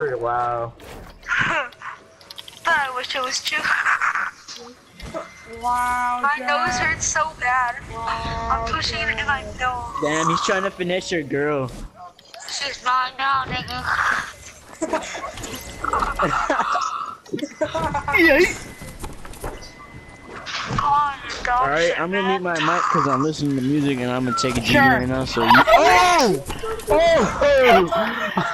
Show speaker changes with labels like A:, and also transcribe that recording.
A: Wow.
B: I wish it was true.
C: Wow.
B: My nose hurts so bad.
C: Wow,
B: I'm pushing it in my nose.
A: Damn, he's trying to finish your girl.
B: She's mine now, nigga. Come Oh
A: Alright, I'm gonna mute my mic because I'm listening to music and I'm gonna take a G
C: Sure.
A: right now. So, you- oh, oh, oh!